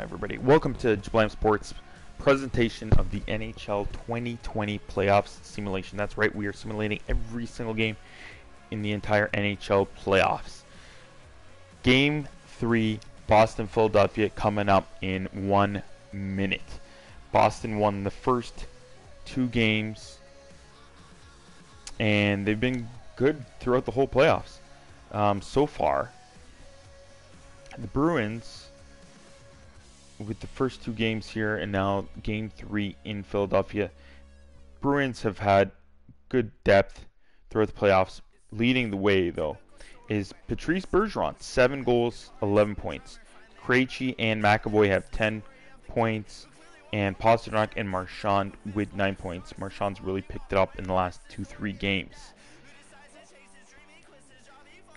Everybody. Welcome to Jablam Sports presentation of the NHL 2020 playoffs simulation. That's right, we are simulating every single game in the entire NHL playoffs. Game 3, Boston Philadelphia, coming up in one minute. Boston won the first two games, and they've been good throughout the whole playoffs um, so far. The Bruins with the first two games here and now game three in Philadelphia. Bruins have had good depth throughout the playoffs. Leading the way, though, is Patrice Bergeron, seven goals, 11 points. Krejci and McAvoy have 10 points, and Pastrnak and Marchand with nine points. Marchand's really picked it up in the last two, three games.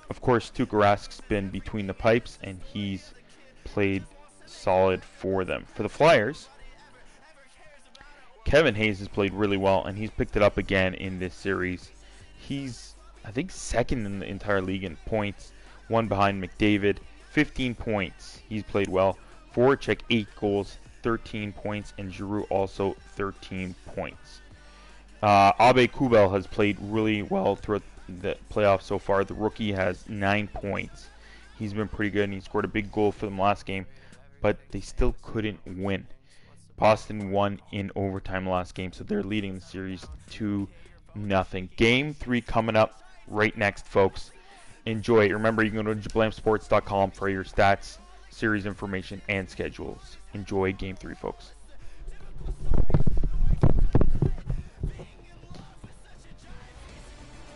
Of course, Tuukka Rask's been between the pipes, and he's played solid for them. For the Flyers, Kevin Hayes has played really well, and he's picked it up again in this series. He's, I think, second in the entire league in points, one behind McDavid. 15 points. He's played well. Voracek, 8 goals, 13 points, and Giroux also 13 points. Uh, Abe Kubel has played really well throughout the playoffs so far. The rookie has 9 points. He's been pretty good, and he scored a big goal for them last game but they still couldn't win. Boston won in overtime last game, so they're leading the series 2 nothing. Game 3 coming up right next, folks. Enjoy. Remember, you can go to jablamsports.com for your stats, series information, and schedules. Enjoy Game 3, folks.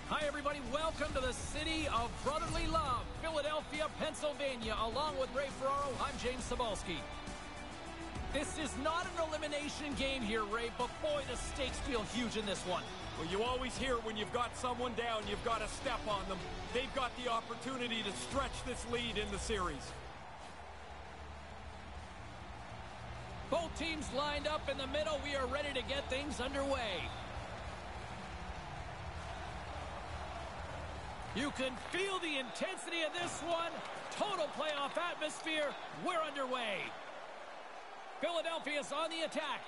Hi, everybody. Welcome to the city of brotherly love, Philadelphia, Pennsylvania. Along with Ray Ferraro, I'm James Cybulski. This is not an elimination game here, Ray, but boy, the stakes feel huge in this one. Well, you always hear when you've got someone down, you've got to step on them. They've got the opportunity to stretch this lead in the series. Both teams lined up in the middle. We are ready to get things underway. You can feel the intensity of this one. Total playoff atmosphere. We're underway. Philadelphia's on the attack.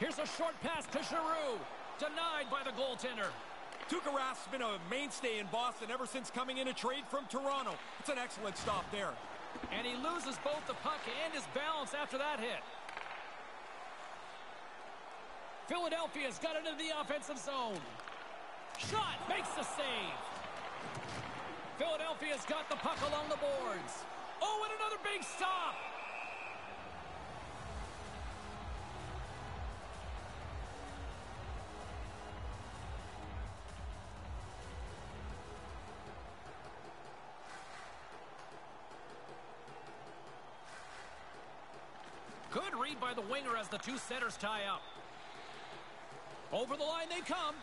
Here's a short pass to Giroux. Denied by the goaltender. Tuukka Rask's been a mainstay in Boston ever since coming in a trade from Toronto. It's an excellent stop there. And he loses both the puck and his balance after that hit. Philadelphia's got it into the offensive zone. Shot makes the save. Philadelphia's got the puck along the boards. Oh, and another big stop. Good read by the winger as the two centers tie up. Over the line they come.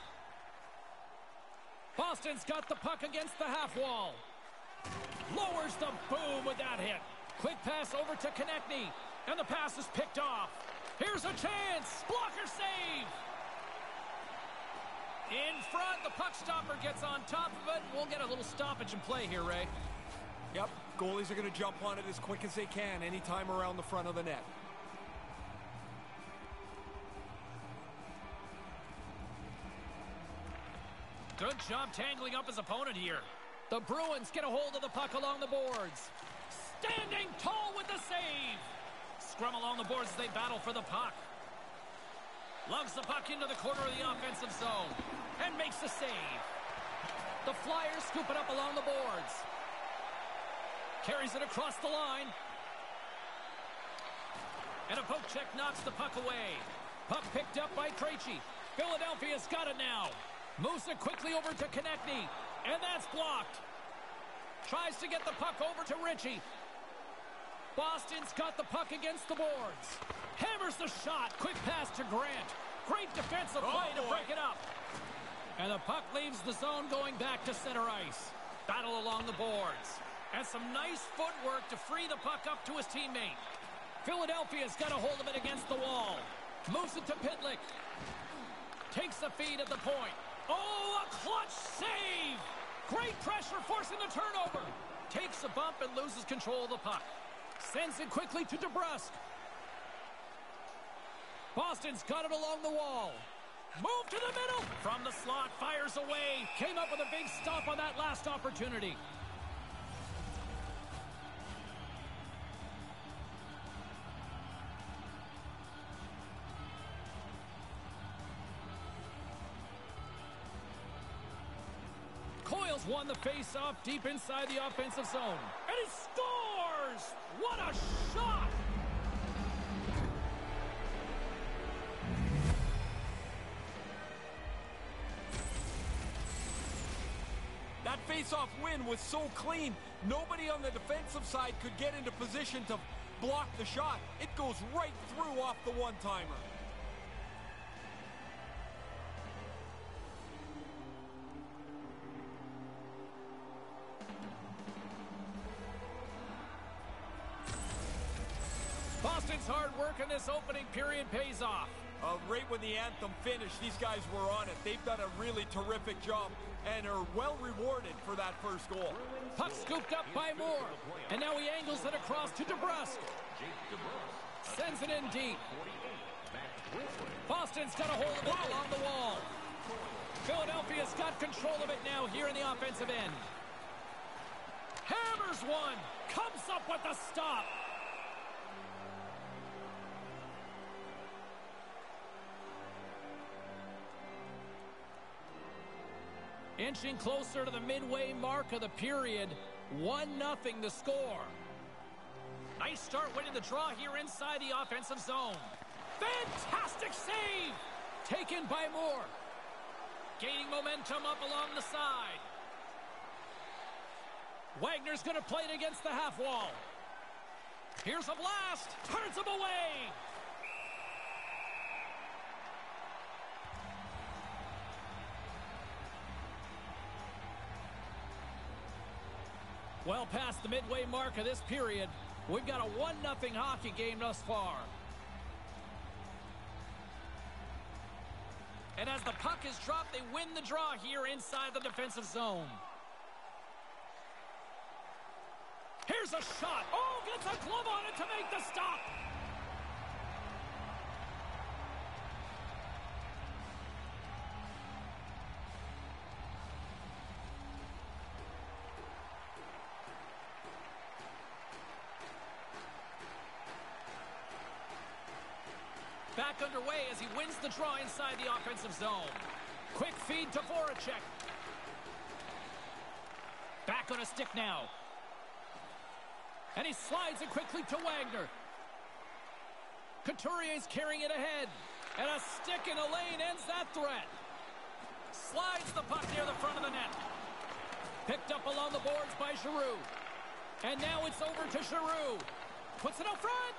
Boston's got the puck against the half wall. Lowers the boom with that hit. Quick pass over to Konecny. And the pass is picked off. Here's a chance. Blocker save. In front, the puck stopper gets on top of it. We'll get a little stoppage in play here, Ray. Yep, goalies are going to jump on it as quick as they can anytime around the front of the net. Job tangling up his opponent here. The Bruins get a hold of the puck along the boards. Standing tall with the save. Scrum along the boards as they battle for the puck. Lugs the puck into the corner of the offensive zone. And makes the save. The Flyers scoop it up along the boards. Carries it across the line. And a poke check knocks the puck away. Puck picked up by Krejci. Philadelphia's got it now. Moves it quickly over to Konecny. And that's blocked. Tries to get the puck over to Ritchie. Boston's got the puck against the boards. Hammers the shot. Quick pass to Grant. Great defensive play Oh, to break it up. And the puck leaves the zone going back to center ice. Battle along the boards. And some nice footwork to free the puck up to his teammate. Philadelphia's got a hold of it against the wall. Moves it to Pitlick. Takes the feed at the point. Oh, a clutch save! Great pressure forcing the turnover. Takes a bump and loses control of the puck. Sends it quickly to DeBrusk. Boston's got it along the wall. Move to the middle. From the slot, fires away. Came up with a big stop on that last opportunity. Won the face-off deep inside the offensive zone. And he scores! What a shot! That face-off win was so clean, nobody on the defensive side could get into position to block the shot. It goes right through off the one-timer. Work in this opening period pays off. Uh, right when the anthem finished, these guys were on it. They've done a really terrific job and are well rewarded for that first goal. Puck scooped up by Moore. And now he angles it across to DeBrusk. Sends it in deep. Boston's got a hold of it along the wall. Philadelphia's got control of it now here in the offensive end. Hammers one. Comes up with a stop. Inching closer to the midway mark of the period. 1-0 the score. Nice start winning the draw here inside the offensive zone. Fantastic save! Taken by Moore. Gaining momentum up along the side. Wagner's going to play it against the half wall. Here's a blast. Turns him away. Well past the midway mark of this period, we've got a 1-0 hockey game thus far. And as the puck is dropped, they win the draw here inside the defensive zone. Here's a shot. Oh, gets a glove on it to make the stop. Wins the draw inside the offensive zone. Quick feed to Voracek. Back on a stick now. And he slides it quickly to Wagner. Couturier's carrying it ahead. And a stick in the lane ends that threat. Slides the puck near the front of the net. Picked up along the boards by Giroux. And now it's over to Giroux. Puts it up front.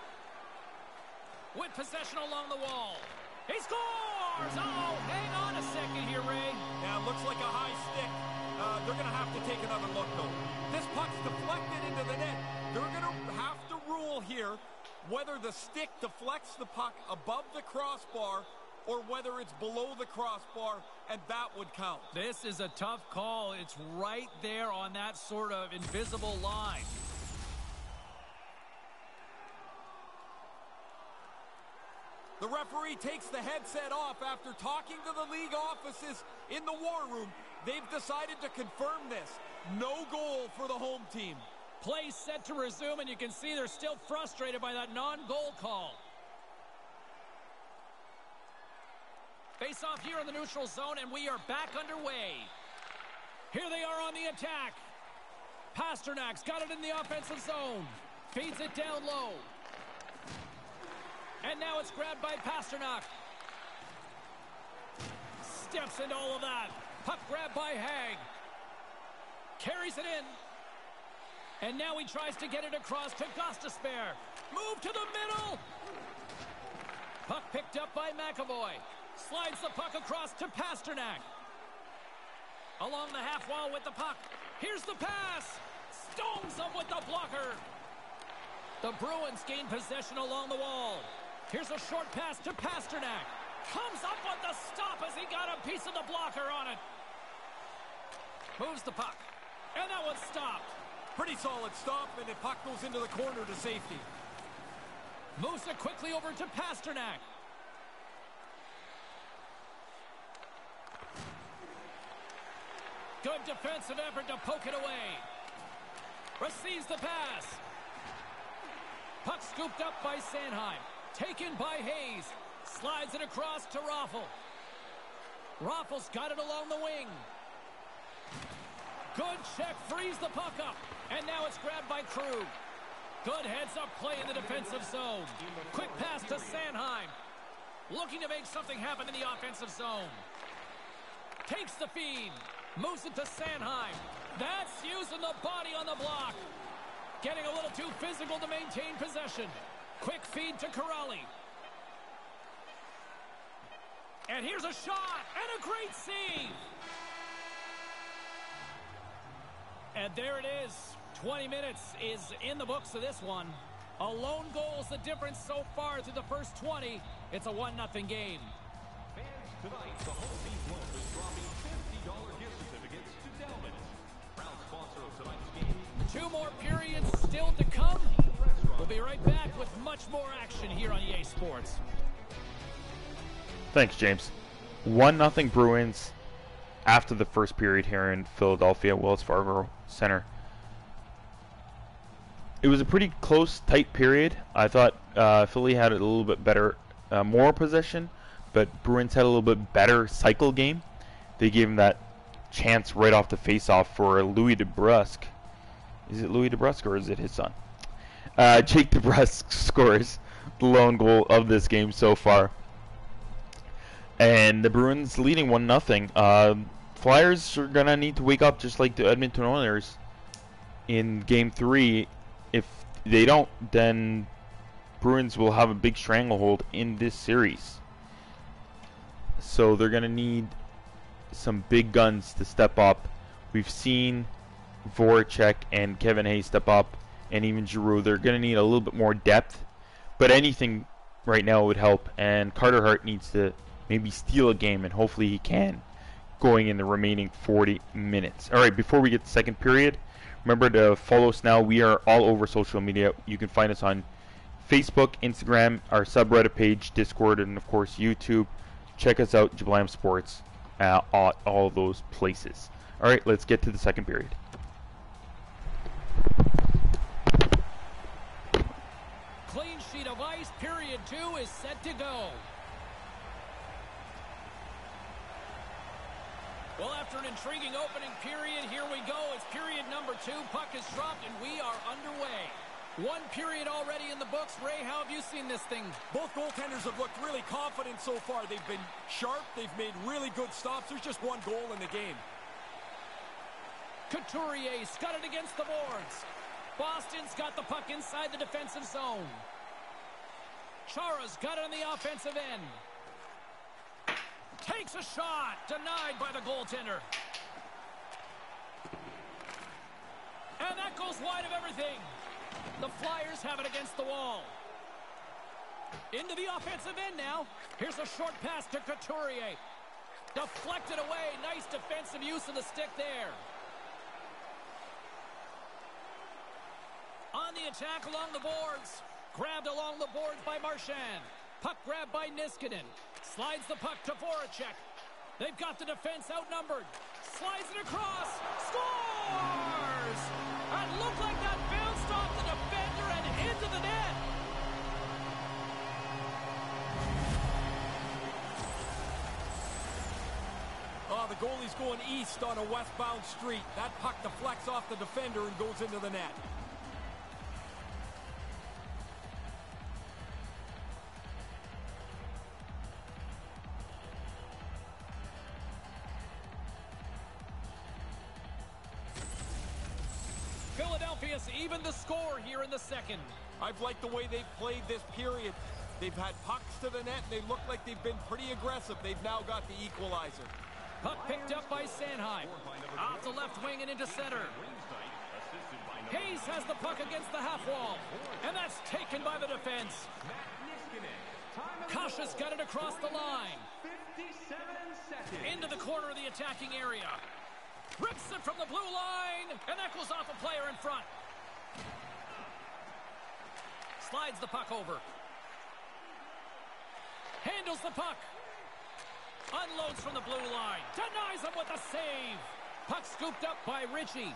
With possession along the wall. He scores! Oh, hang on a second here, Ray. Yeah, looks like a high stick. Uh, they're going to have to take another look, though. This puck's deflected into the net. They're going to have to rule here whether the stick deflects the puck above the crossbar or whether it's below the crossbar, and that would count. This is a tough call. It's right there on that sort of invisible line. The referee takes the headset off after talking to the league offices in the war room. They've decided to confirm this. No goal for the home team. Play set to resume, and you can see they're still frustrated by that non-goal call. Face off here in the neutral zone, and we are back underway. Here they are on the attack. Pastrnak's got it in the offensive zone. Feeds it down low. And now it's grabbed by Pastrnak. Steps into all of that. Puck grabbed by Hagg. Carries it in. And now he tries to get it across to Gostisbehere. Move to the middle. Puck picked up by McAvoy. Slides the puck across to Pastrnak. Along the half wall with the puck. Here's the pass. Stones him with the blocker. The Bruins gain possession along the wall. Here's a short pass to Pastrnak. Comes up with the stop as he got a piece of the blocker on it. Moves the puck. And that one's stopped. Pretty solid stop, and the puck goes into the corner to safety. Moves it quickly over to Pastrnak. Good defensive effort to poke it away. Receives the pass. Puck scooped up by Sanheim. Taken by Hayes. Slides it across to Raffl. Raffl's got it along the wing. Good check, frees the puck up. And now it's grabbed by Krug. Good heads-up play in the defensive zone. Quick pass to Sanheim. Looking to make something happen in the offensive zone. Takes the feed. Moves it to Sanheim. That's using the body on the block. Getting a little too physical to maintain possession. Quick feed to Kuraly. And here's a shot and a great save. And there it is. 20 minutes is in the books of this one. A lone goal is the difference so far through the first 20. It's a 1-0 game. Fans tonight, the home team club is dropping $50 gift certificates to Delman's. Proud sponsor of tonight's game. Two more periods still to. We'll be right back with much more action here on EA Sports. Thanks, James. 1 nothing Bruins after the first period here in Philadelphia, Wells Fargo Center. It was a pretty close, tight period. I thought uh, Philly had a little bit better, uh, more possession, but Bruins had a little bit better cycle game. They gave him that chance right off the faceoff for Louis DeBrusk. Is it Louis DeBrusk or is it his son? Uh, Jake DeBrusk scores the lone goal of this game so far and the Bruins leading one nothing. Uh, Flyers are gonna need to wake up just like the Edmonton Oilers in Game Three. If they don't, then Bruins will have a big stranglehold in this series. So they're gonna need some big guns to step up. We've seen Voracek and Kevin Hayes step up, and even Giroux. They're gonna need a little bit more depth, but anything right now would help. And Carter Hart needs to maybe steal a game, and hopefully he can going in the remaining 40 minutes. All right, before we get to second period, remember to follow us now. We are all over social media. You can find us on Facebook, Instagram, our subreddit page, Discord, and of course YouTube. Check us out, Jablam Sports, uh, all, all those places. All right, let's get to the second period. Clean sheet of ice, period two is set to go. Well, after an intriguing opening period, here we go. It's period number two. Puck is dropped, and we are underway. One period already in the books. Ray, how have you seen this thing? Both goaltenders have looked really confident so far. They've been sharp. They've made really good stops. There's just one goal in the game. Couturier scudded against the boards. Boston's got the puck inside the defensive zone. Chara's got it on the offensive end. Takes a shot. Denied by the goaltender. And that goes wide of everything. The Flyers have it against the wall. Into the offensive end now. Here's a short pass to Couturier. Deflected away. Nice defensive use of the stick there. On the attack along the boards. Grabbed along the boards by Marchand. Puck grabbed by Niskanen. Slides the puck to Voracek. They've got the defense outnumbered. Slides it across. Scores! And looked like that bounced off the defender and into the net. Oh, the goalie's going east on a westbound street. That puck deflects off the defender and goes into the net. Score here in the second. I've liked the way they've played this period. They've had pucks to the net, and they look like they've been pretty aggressive. They've now got the equalizer. Puck picked up by Sanheim. Off the left wing and into center. Hayes has the puck against the half wall. And that's taken by the defense. Kasha's got it across the line. Into the corner of the attacking area. Rips it from the blue line, and that goes off a player in front. Slides the puck over. Handles the puck. Unloads from the blue line. Denies him with a save. Puck scooped up by Ritchie.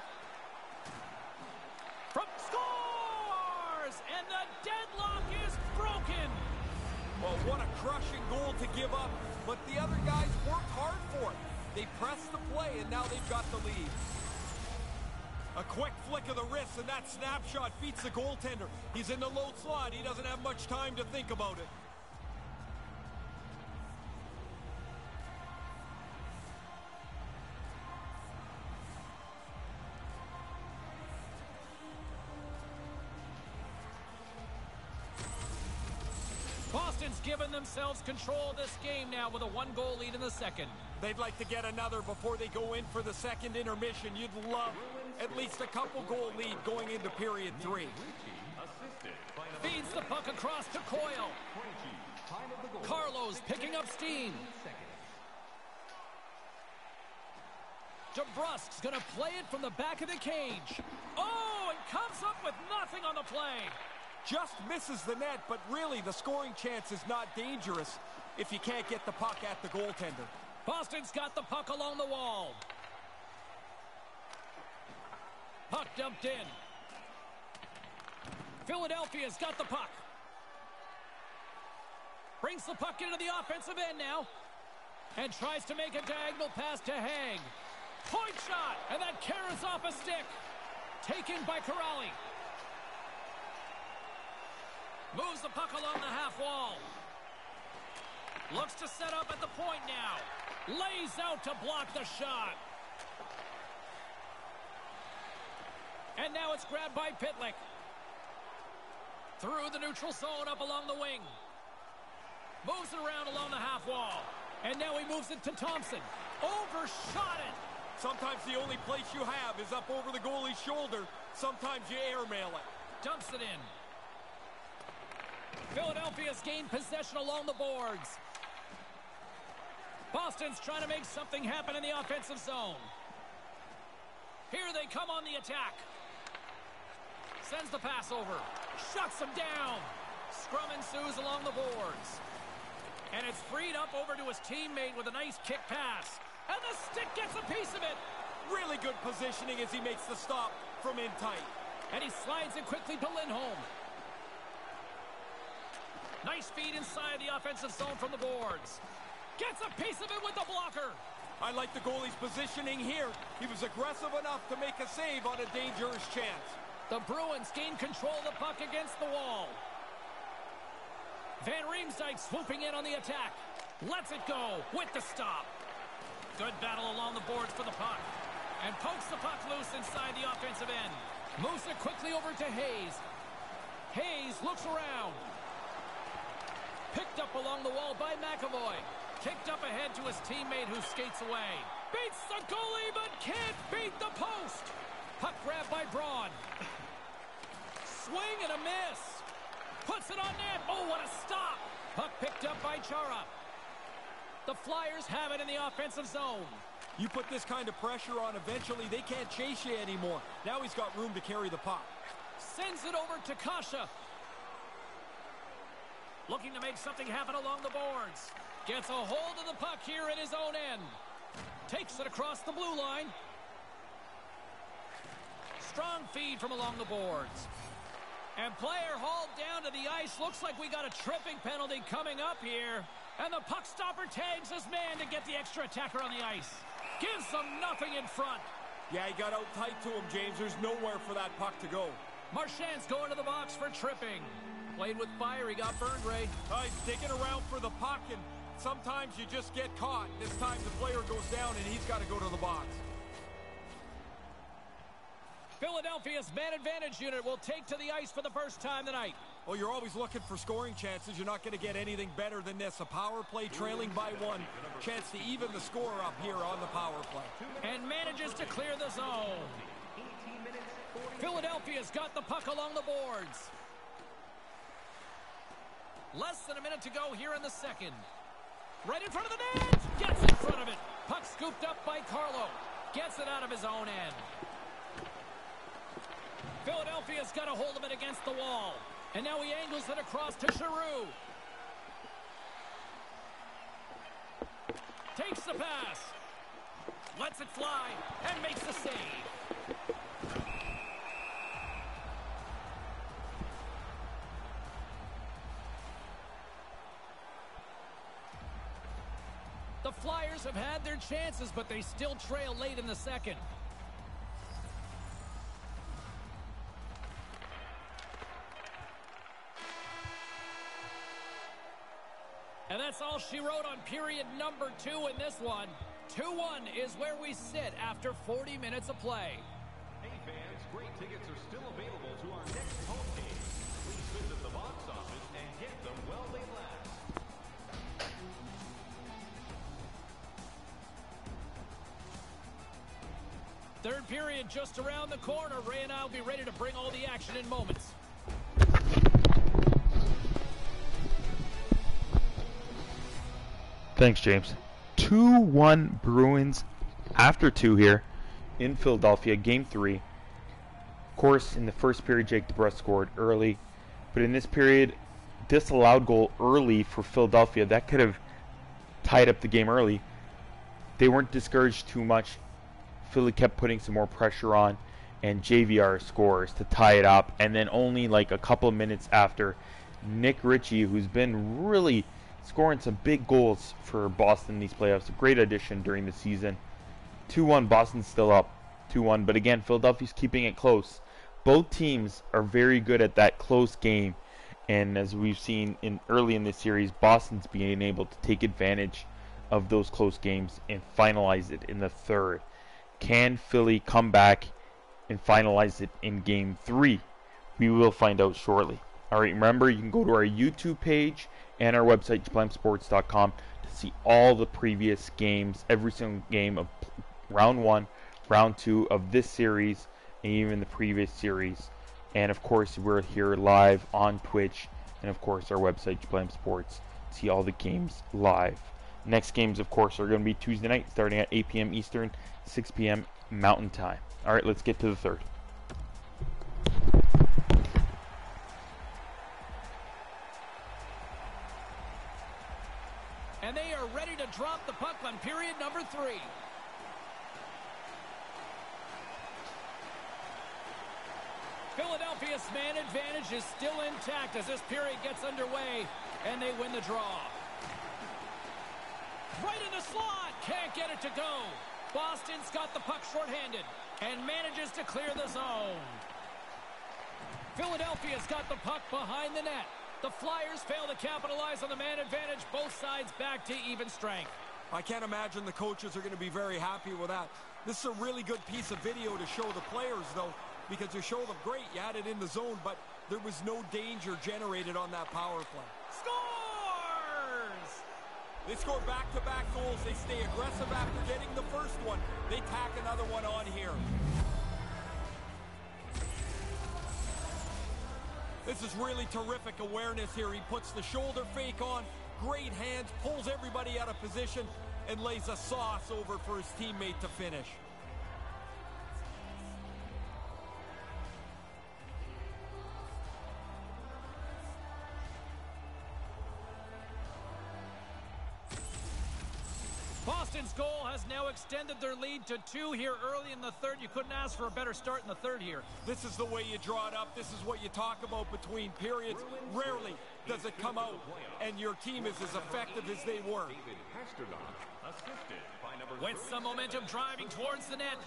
From scores! And the deadlock is broken. Well, what a crushing goal to give up, but the other guys worked hard for it. They pressed the play, and now they've got the lead. A quick flick of the wrist, and that snapshot beats the goaltender. He's in the low slot. He doesn't have much time to think about it. Boston's given themselves control of this game now with a one-goal lead in the second. They'd like to get another before they go in for the second intermission. You'd love at least a couple goal lead going into period three. Assisted by number Feeds the puck across to Coyle. 20. Time of the goal. Carlos picking up steam. DeBrusk's gonna play it from the back of the cage. Oh, and comes up with nothing on the play. Just misses the net, but really the scoring chance is not dangerous if you can't get the puck at the goaltender. Boston's got the puck along the wall. Puck dumped in. Philadelphia's got the puck. Brings the puck into the offensive end now. And tries to make a diagonal pass to Hagg. Point shot! And that carries off a stick. Taken by Kuraly. Moves the puck along the half wall. Looks to set up at the point now. Lays out to block the shot. And now it's grabbed by Pitlick. Through the neutral zone up along the wing. Moves it around along the half wall. And now he moves it to Thompson. Overshot it. Sometimes the only place you have is up over the goalie's shoulder. Sometimes you airmail it. Dumps it in. Philadelphia's gained possession along the boards. Boston's trying to make something happen in the offensive zone. Here they come on the attack. Sends the pass over. Shuts him down. Scrum ensues along the boards. And it's freed up over to his teammate with a nice kick pass. And the stick gets a piece of it. Really good positioning as he makes the stop from in tight. And he slides it quickly to Lindholm. Nice feed inside the offensive zone from the boards. Gets a piece of it with the blocker. I like the goalie's positioning here. He was aggressive enough to make a save on a dangerous chance. The Bruins gain control of the puck against the wall. Van Riemsdyk swooping in on the attack. Lets it go with the stop. Good battle along the boards for the puck. And pokes the puck loose inside the offensive end. Moves it quickly over to Hayes. Hayes looks around. Picked up along the wall by McAvoy. Kicked up ahead to his teammate who skates away. Beats the goalie but can't beat the post. Puck grabbed by Braun. Swing and a miss. Puts it on net. Oh, what a stop. Puck picked up by Chara. The Flyers have it in the offensive zone. You put this kind of pressure on, eventually they can't chase you anymore. Now he's got room to carry the puck. Sends it over to Kasha. Looking to make something happen along the boards. Gets a hold of the puck here at his own end. Takes it across the blue line. Strong feed from along the boards. And player hauled down to the ice. Looks like we got a tripping penalty coming up here. And the puck stopper tags his man to get the extra attacker on the ice. Gives them nothing in front. Yeah, he got out tight to him, James. There's nowhere for that puck to go. Marchand's going to the box for tripping. Played with fire. He got burned, Ray. Uh, he's digging around for the puck, and sometimes you just get caught. This time the player goes down, and he's got to go to the box. Philadelphia's man advantage unit will take to the ice for the first time tonight. Well, you're always looking for scoring chances. You're not going to get anything better than this. A power play trailing by one. Chance to even the score up here on the power play. And manages to clear the zone. Philadelphia's got the puck along the boards. Less than a minute to go here in the second. Right in front of the net! Gets in front of it. Puck scooped up by Carlo. Gets it out of his own end. Philadelphia's got a hold of it against the wall. And now he angles it across to Giroux. Takes the pass. Lets it fly and makes the save. The Flyers have had their chances, but they still trail late in the second. She wrote on period number two in this one. 2-1 is where we sit after 40 minutes of play. Hey fans, great tickets are still available to our next home game. Please visit the box office and get them while they last. Third period just around the corner. Ray and I will be ready to bring all the action in moments. Thanks, James. 2 1 Bruins after two here in Philadelphia, game three. Of course, in the first period, Jake DeBrusk scored early, but in this period, disallowed goal early for Philadelphia that could have tied up the game early. They weren't discouraged too much. Philly kept putting some more pressure on, and JVR scores to tie it up. And then only like a couple of minutes after, Nick Ritchie, who's been really scoring some big goals for Boston in these playoffs, a great addition during the season. 2-1, Boston's still up 2-1, but again, Philadelphia's keeping it close. Both teams are very good at that close game, and as we've seen in early in this series, Boston's being able to take advantage of those close games and finalize it in the third. Can Philly come back and finalize it in game three? We will find out shortly. All right, remember you can go to our YouTube page and our website, JablamSports.com, to see all the previous games, every single game of round one, round two of this series, and even the previous series. And of course, we're here live on Twitch, and of course, our website, to see all the games live. Next games, of course, are going to be Tuesday night, starting at 8 p.m. Eastern, 6 p.m. Mountain Time. All right, let's get to the third. As this period gets underway, and they win the draw. Right in the slot. Can't get it to go. Boston's got the puck shorthanded and manages to clear the zone. Philadelphia's got the puck behind the net. The Flyers fail to capitalize on the man advantage. Both sides back to even strength. I can't imagine the coaches are going to be very happy with that. This is a really good piece of video to show the players, though, because you show them, great, you had it in the zone, but there was no danger generated on that power play. Scores! They score back-to-back goals. They stay aggressive after getting the first one. They tack another one on here. This is really terrific awareness here. He puts the shoulder fake on, great hands, pulls everybody out of position, and lays a sauce over for his teammate to finish. Has now extended their lead to two here early in the third. You couldn't ask for a better start in the third here. This is the way you draw it up. This is what you talk about between periods. Rarely does it come out, and your team is as effective as they were. David Pastrnak, assisted by number With some momentum driving towards the net.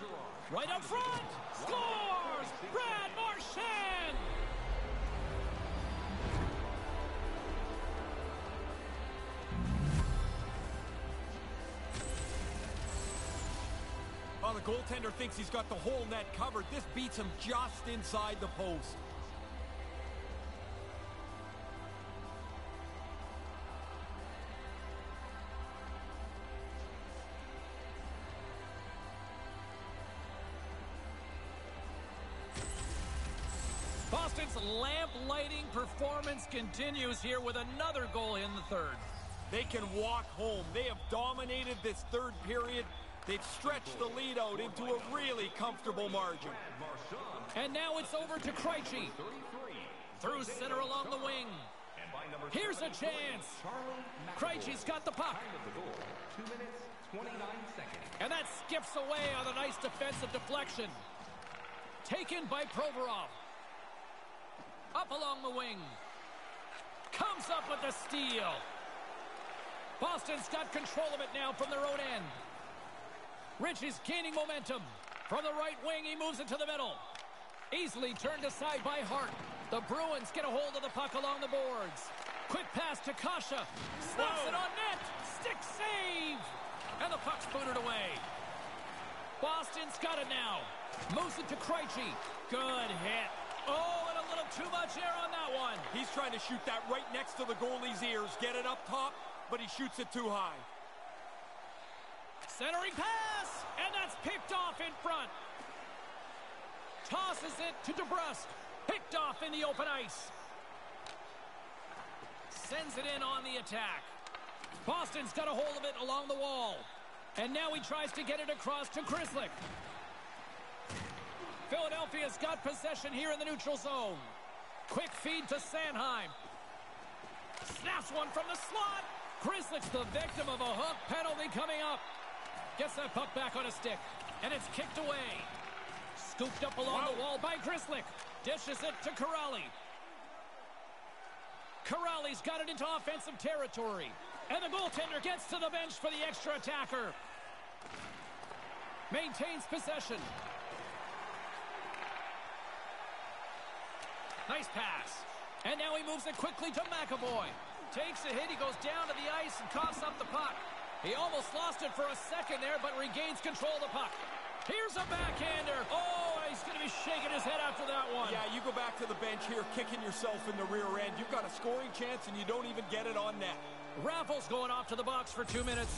Right up front. Scores! Brad Marchand! The goaltender thinks he's got the whole net covered. This beats him just inside the post. Boston's lamp-lighting performance continues here with another goal in the third. They can walk home. They have dominated this third period, They've stretched the lead out into a really comfortable margin. And now it's over to Krejci. Through center along the wing. Here's a chance. Krejci's got the puck. Two minutes, 29 seconds. And that skips away on a nice defensive deflection. Taken by Provorov. Up along the wing. Comes up with the steal. Boston's got control of it now from their own end. Rich is gaining momentum. From the right wing, he moves it to the middle. Easily turned aside by Hart. The Bruins get a hold of the puck along the boards. Quick pass to Kasha. Snaps it on net. Stick save. And the puck's booted away. Boston's got it now. Moves it to Krejci. Good hit. Oh, and a little too much air on that one. He's trying to shoot that right next to the goalie's ears. Get it up top, but he shoots it too high. Centering pass, and that's picked off in front. Tosses it to DeBrusk. Picked off in the open ice. Sends it in on the attack. Boston's got a hold of it along the wall. And now he tries to get it across to Krislick. Philadelphia's got possession here in the neutral zone. Quick feed to Sanheim. Snaps one from the slot. Krislick's the victim of a hook penalty coming up. Gets that puck back on a stick. And it's kicked away. Scooped up along the wall by Krislick. Dishes it to Kuraly. Kuraly's got it into offensive territory. And the goaltender gets to the bench for the extra attacker. Maintains possession. Nice pass. And now he moves it quickly to McAvoy. Takes a hit. He goes down to the ice and coughs up the puck. He almost lost it for a second there, but regains control of the puck. Here's a backhander. Oh, he's going to be shaking his head after that one. Yeah, you go back to the bench here, kicking yourself in the rear end. You've got a scoring chance, and you don't even get it on net. Raffl's going off to the box for two minutes.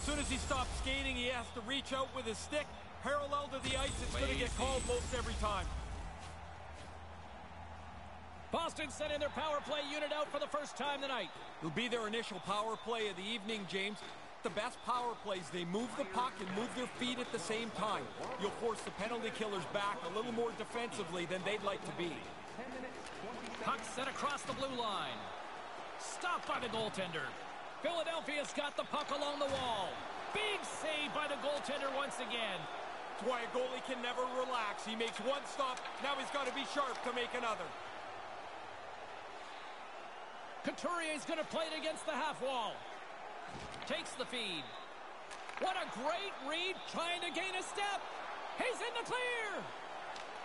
As soon as he stops skating, he has to reach out with his stick. Parallel to the ice, it's going to get called most every time. Boston sending their power play unit out for the first time tonight. It'll be their initial power play of the evening, James. The best power plays, they move the puck and move their feet at the same time. You'll force the penalty killers back a little more defensively than they'd like to be. Puck set across the blue line. Stopped by the goaltender. Philadelphia's got the puck along the wall. Big save by the goaltender once again. That's why a goalie can never relax. He makes one stop, now he's got to be sharp to make another. Couturier's going to play it against the half wall. Takes the feed. What a great read, trying to gain a step. He's in the clear.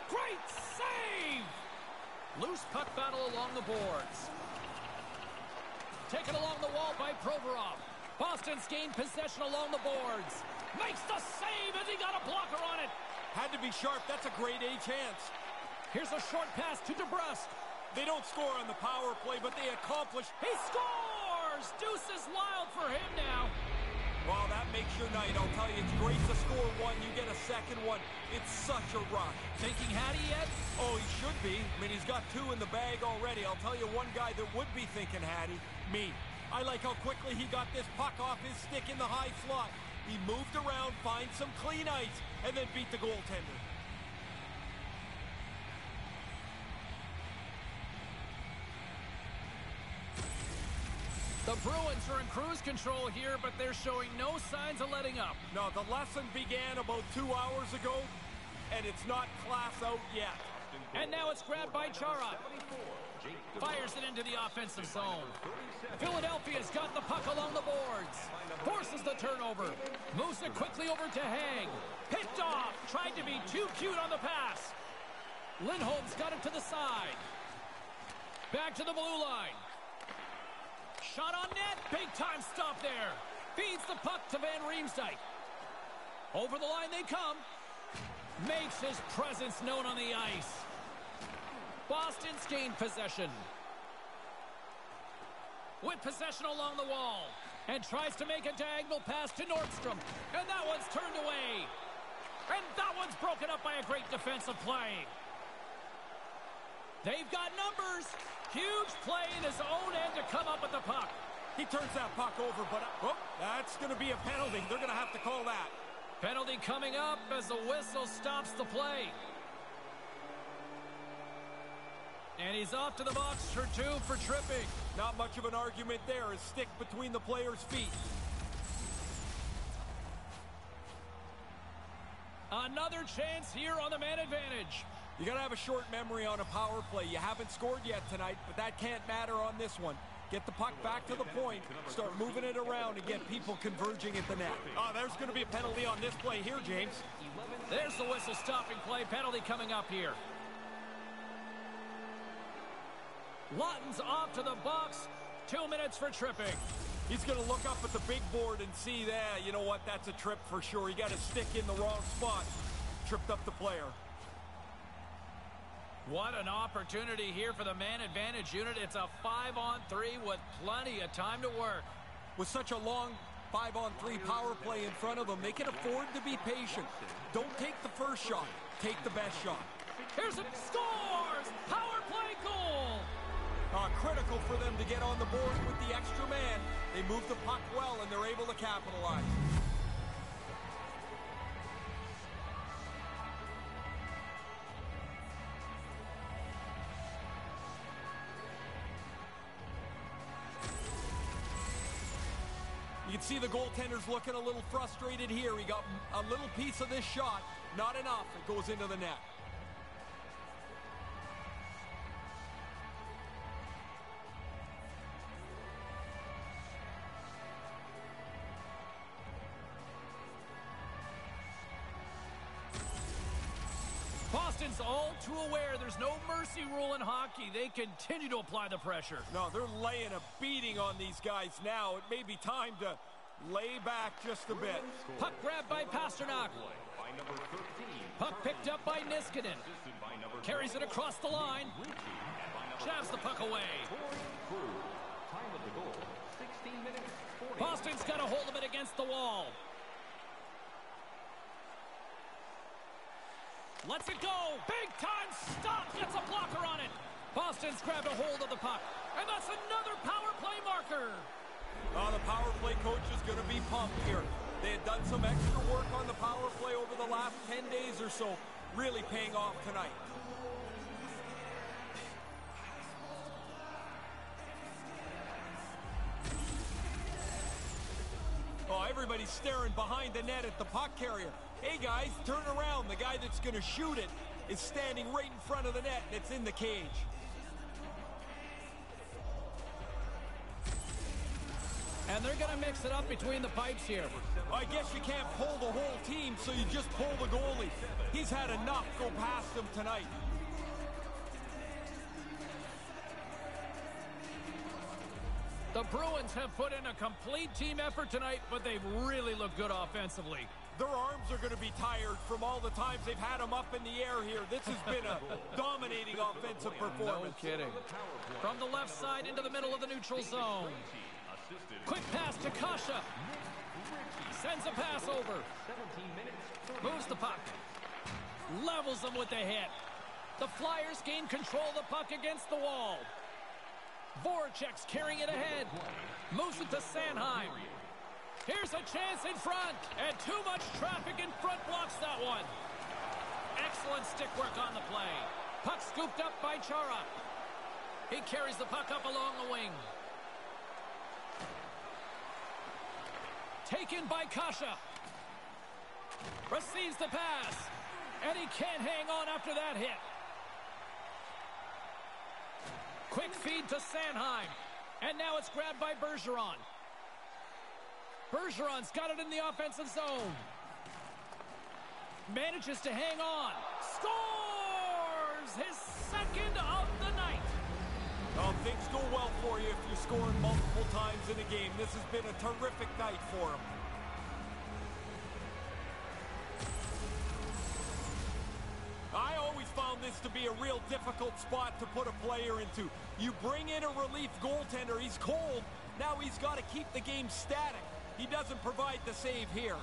Great save. Loose puck battle along the boards. Taken along the wall by Provorov. Boston's gained possession along the boards. Makes the save as he got a blocker on it. Had to be sharp. That's a grade A chance. Here's a short pass to DeBrusk. They don't score on the power play, but they accomplish. He scores! Deuce is wild for him now. Wow, that makes your night. I'll tell you, it's great to score one. You get a second one. It's such a rush. Thinking Hattie yet? Oh, he should be. I mean, he's got two in the bag already. I'll tell you one guy that would be thinking Hattie. Me. I like how quickly he got this puck off his stick in the high slot. He moved around, find some clean ice, and then beat the goaltender. The Bruins are in cruise control here, but they're showing no signs of letting up. No, the lesson began about two hours ago, and it's not class out yet. And now it's grabbed by Chara. Fires it into the offensive zone. Philadelphia's got the puck along the boards. Forces the turnover. Moves it quickly over to Hang. Picked off. Tried to be too cute on the pass. Lindholm's got it to the side. Back to the blue line. Shot on net. Big time stop there. Feeds the puck to Van Riemsdyk. Over the line they come. Makes his presence known on the ice. Boston's gained possession. With possession along the wall. And tries to make a diagonal pass to Nordstrom. And that one's turned away. And that one's broken up by a great defensive play. They've got numbers. Huge play in his own end to come up with the puck. He turns that puck over, but uh, oh, that's going to be a penalty. They're going to have to call that. Penalty coming up as the whistle stops the play. And he's off to the box for two for tripping. Not much of an argument there. A stick between the player's feet. Another chance here on the man advantage. You got to have a short memory on a power play. You haven't scored yet tonight, but that can't matter on this one. Get the puck back to the point, start moving it around, and get people converging at the net. Oh, there's going to be a penalty on this play here, James. There's the whistle stopping play. Penalty coming up here. Lawton's off to the box. Two minutes for tripping. He's going to look up at the big board and see that, you know what, that's a trip for sure. He got a stick in the wrong spot. Tripped up the player. What an opportunity here for the man advantage unit. It's a five on three with plenty of time to work. With such a long five on three power play in front of them, they can afford to be patient. Don't take the first shot, take the best shot. Here's a scores! Power play goal! Uh, critical for them to get on the board with the extra man. They move the puck well and they're able to capitalize. Can see the goaltender's looking a little frustrated here. He got a little piece of this shot, not enough. It goes into the net. Boston's all too aware there's no mercy rule in hockey. They continue to apply the pressure. No, they're laying a beating on these guys now. It may be time to lay back just a bit. Puck grabbed by Pastrnak. Puck picked up by Niskanen. Carries it across the line. Jabs the puck away. Boston's got a hold of it against the wall. Lets it go. Big time stop. Gets a blocker on it. Boston's grabbed a hold of the puck. And that's another power play marker. Oh, the power play coach is going to be pumped here. They had done some extra work on the power play over the last 10 days or so. Really paying off tonight. Oh, everybody's staring behind the net at the puck carrier. Hey, guys, turn around. The guy that's going to shoot it is standing right in front of the net, and it's in the cage. And they're going to mix it up between the pipes here. I guess you can't pull the whole team, so you just pull the goalie. He's had enough go past him tonight. The Bruins have put in a complete team effort tonight, but they've really looked good offensively. Their arms are going to be tired from all the times they've had them up in the air here. This has been a dominating offensive performance. No kidding. From the left side into the middle of the neutral zone. Quick pass to Kasha. Sends a pass over. Moves the puck. Levels them with the hit. The Flyers gain control of the puck against the wall. Voracek's carrying it ahead. Moves it to Sanheim. Here's a chance in front. And too much traffic in front blocks that one. Excellent stick work on the play. Puck scooped up by Chara. He carries the puck up along the wing. Taken by Kasha. Receives the pass. And he can't hang on after that hit. Quick feed to Sanheim. And now it's grabbed by Bergeron. Bergeron's got it in the offensive zone. Manages to hang on. Scores! His second of the night. Well, things go well for you if you're scoring multiple times in a game. This has been a terrific night for him. I always found this to be a real difficult spot to put a player into. You bring in a relief goaltender, he's cold. Now he's got to keep the game static. He doesn't provide the save here.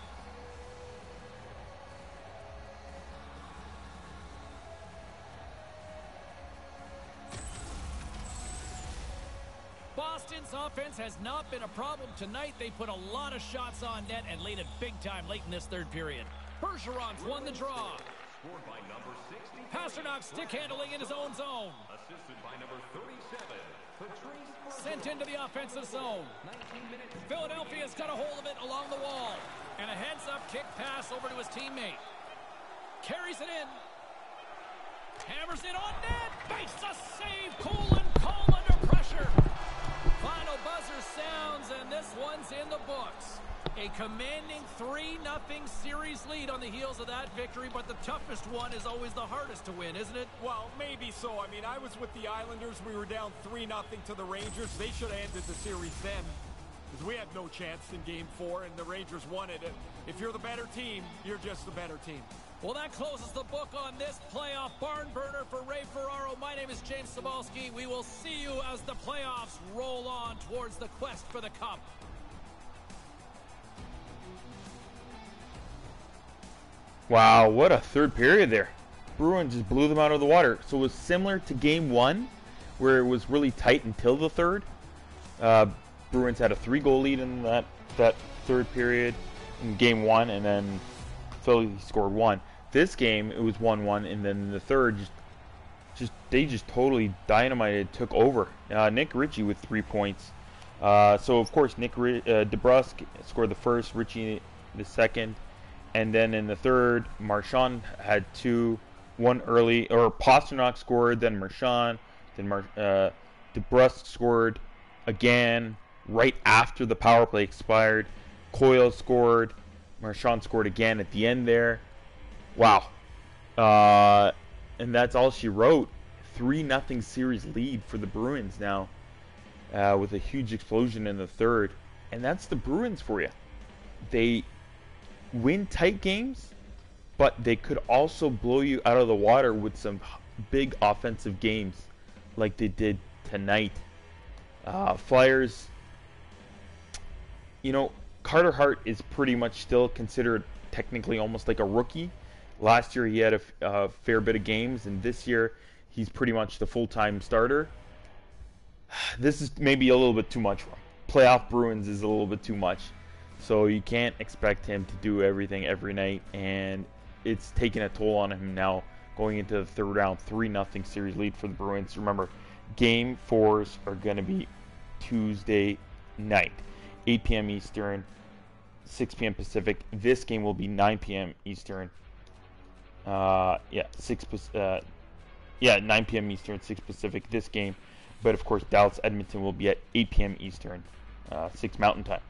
Offense has not been a problem tonight. They put a lot of shots on net and laid it big time late in this third period. Bergeron's won the draw. Scored by number 60. Pastrnak stick handling in his own zone. Assisted by number 37. Patrice Sent into the offensive zone. 19 minutes. Philadelphia's got a hold of it along the wall. And a heads-up kick pass over to his teammate. Carries it in. Hammers it on net. Makes a save. Cool sounds, and this one's in the books. A commanding 3-0 series lead on the heels of that victory, but the toughest one is always the hardest to win, isn't it? Well, maybe so. I mean, I was with the Islanders. We were down 3-0 to the Rangers. They should have ended the series then. Because we had no chance in game four, and the Rangers won it. If you're the better team, you're just the better team. Well, that closes the book on this playoff barn burner for Ray Ferraro. My name is James Cybulski. We will see you as the playoffs roll on towards the quest for the cup. Wow, what a third period there. Bruins just blew them out of the water. So it was similar to game one, where it was really tight until the third. Uh, Bruins had a three goal lead in that, that third period in game one, and then Philly scored one. This game, it was 1 1, and then the third, just, just they just totally dynamited, took over. Uh, Nick Ritchie with three points. Uh, so, of course, Nick uh, DeBrusk scored the first, Ritchie the second. And then in the third, Marchand had two, one early, or Pastrnak scored, then Marchand, then Mar- uh, DeBrusk scored again right after the power play expired. Coyle scored, Marchand scored again at the end there. Wow. Uh, and that's all she wrote. 3 nothing series lead for the Bruins now uh, with a huge explosion in the third. And that's the Bruins for you. They win tight games, but they could also blow you out of the water with some big offensive games like they did tonight. Uh, Flyers, you know, Carter Hart is pretty much still considered technically almost like a rookie. Last year he had a, a fair bit of games, and this year he's pretty much the full-time starter. This is maybe a little bit too much. Playoff Bruins is a little bit too much. So you can't expect him to do everything every night, and it's taking a toll on him now going into the third round, 3 nothing series lead for the Bruins. Remember, game fours are going to be Tuesday night, 8 p.m. Eastern, 6 p.m. Pacific. This game will be 9 p.m. Eastern. Uh, yeah, 6 uh, yeah, 9 p.m. Eastern, 6 Pacific. This game, but of course, Dallas Edmonton will be at 8 p.m. Eastern, uh, 6 Mountain Time.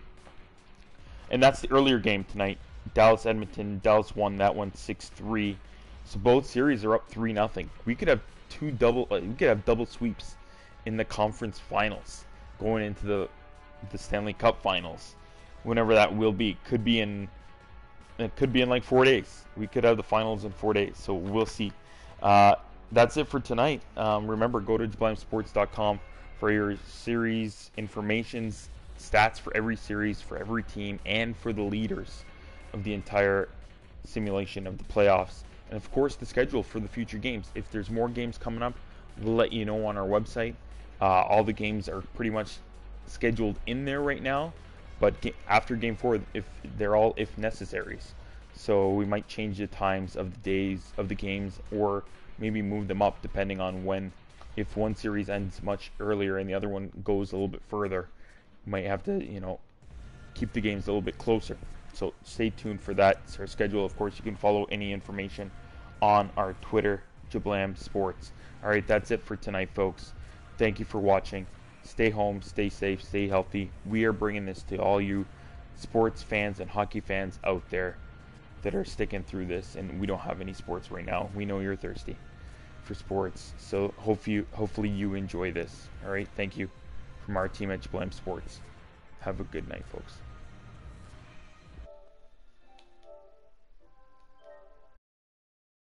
And that's the earlier game tonight. Dallas Edmonton. Dallas won that one 6-3. So both series are up 3 nothing. We could have two double uh, we could have double sweeps in the conference finals going into the the Stanley Cup finals. Whenever that will be. Could be in it could be in like 4 days. We could have the finals in 4 days. So we'll see. Uh, that's it for tonight. Um, remember, go to JablamSports.com for your series informations, stats for every series, for every team, and for the leaders of the entire simulation of the playoffs. And of course, the schedule for the future games. If there's more games coming up, we'll let you know on our website. Uh, all the games are pretty much scheduled in there right now, but ga- after game four, if they're all if necessaries. So we might change the times of the days of the games, or maybe move them up depending on when. If one series ends much earlier and the other one goes a little bit further, might have to, you know, keep the games a little bit closer. So stay tuned for that. It's our schedule. Of course, you can follow any information on our Twitter, Jablam Sports. All right, that's it for tonight, folks. Thank you for watching. Stay home, stay safe, stay healthy. We are bringing this to all you sports fans and hockey fans out there that are sticking through this, and we don't have any sports right now. We know you're thirsty for sports, so hope you, hopefully you enjoy this. All right, thank you from our team at Jablam Sports. Have a good night, folks.